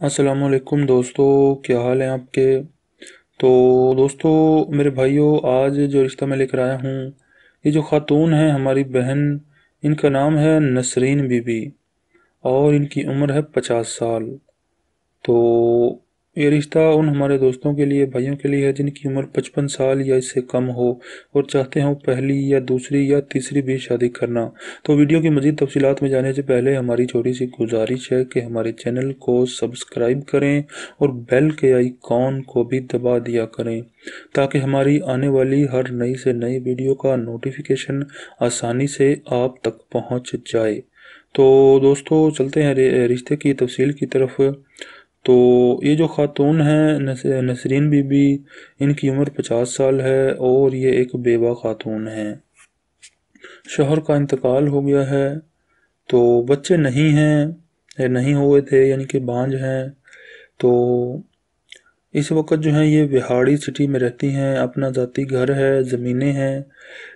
असलकुम दोस्तों, क्या हाल है आपके? तो दोस्तों, मेरे भाइयों, आज जो रिश्ता मैं लेकर आया हूँ, ये जो ख़ातून है हमारी बहन, इनका नाम है नसरीन बीबी और इनकी उम्र है पचास साल। तो ये रिश्ता उन हमारे दोस्तों के लिए, भाइयों के लिए है जिनकी उम्र पचपन साल या इससे कम हो और चाहते हो पहली या दूसरी या तीसरी भी शादी करना। तो वीडियो की मज़ीद तफसीत में जाने से पहले हमारी छोटी सी गुजारिश है कि हमारे चैनल को सब्सक्राइब करें और बेल के आइकॉन को भी दबा दिया करें, ताकि हमारी आने वाली हर नई से नई वीडियो का नोटिफिकेशन आसानी से आप तक पहुँच जाए। तो दोस्तों, चलते हैं रिश्ते की तफसील की तरफ़। तो ये जो ख़ातून है नसरीन बीबी, इनकी उम्र पचास साल है और ये एक बेवा ख़ातून है। शोहर का इंतकाल हो गया है तो बच्चे नहीं हैं नहीं हुए थे, यानी कि बांझ हैं तो इस वक्त जो है ये बिहाड़ी सिटी में रहती हैं, अपना ज़ाती घर है, ज़मीनें हैं,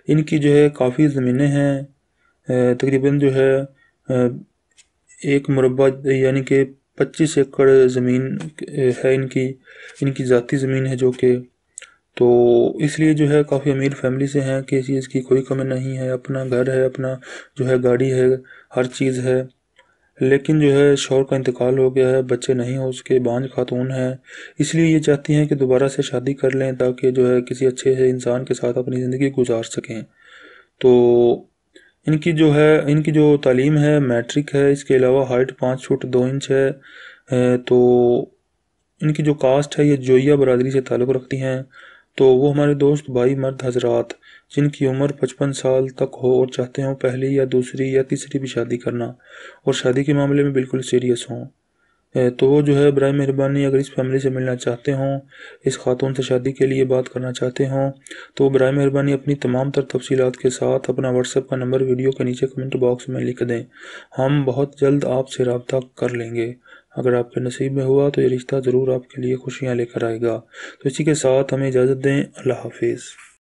इनकी जो है काफ़ी ज़मीनें हैं तकरीबन जो है एक मुरबा यानी कि पच्चीस एकड़ ज़मीन है इनकी इनकी ज़ाती ज़मीन है जो कि तो इसलिए जो है काफ़ी अमीर फैमिली से हैं कि चीज़ की कोई कमी नहीं है। अपना घर है, अपना जो है गाड़ी है, हर चीज़ है। लेकिन जो है शोर का इंतकाल हो गया है, बच्चे नहीं हो, उसके बांझ खातून है। इसलिए ये चाहती हैं कि दोबारा से शादी कर लें ताकि जो है किसी अच्छे से इंसान के साथ अपनी ज़िंदगी गुजार सकें। तो इनकी जो है, इनकी जो तालीम है, मैट्रिक है, इसके अलावा हाइट पाँच फुट दो इंच है तो इनकी जो कास्ट है, ये जोया बरदरी से ताल्लुक़ रखती हैं। तो वो हमारे दोस्त भाई मर्द हजरात, जिनकी उम्र पचपन साल तक हो और चाहते हों पहली या दूसरी या तीसरी भी शादी करना, और शादी के मामले में बिल्कुल सीरियस हों। तो वो जो है बर मेहरबानी अगर इस फैमिली से मिलना चाहते हों, इस खातून से शादी के लिए बात करना चाहते हों तो बर मेहरबानी अपनी तमाम तर तफसीत के साथ अपना व्हाट्सएप का नंबर वीडियो के नीचे कमेंट बॉक्स में लिख दें। हम बहुत जल्द आपसे रबता कर लेंगे। अगर आपके नसीब में हुआ तो ये रिश्ता ज़रूर आपके लिए खुशियाँ लेकर आएगा। तो इसी के साथ हमें इजाज़त दें। अल्लाह हाफिज़।